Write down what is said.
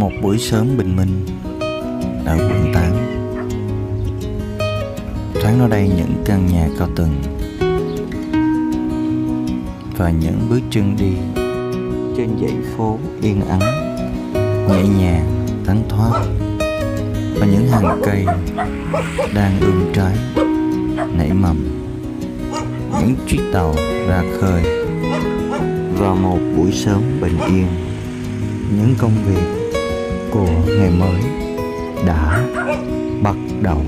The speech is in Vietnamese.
Một buổi sớm bình minh. Ở quận 8 Thoáng ở đây những căn nhà cao tầng Và những bước chân đi trên dãy phố yên ắng Nhẹ nhàng, thánh thoát Và những hàng cây đang ươm trái, nảy mầm. Những chiếc tàu ra khơi Vào một buổi sớm bình yên. Những công việc của ngày mới đã bắt đầu.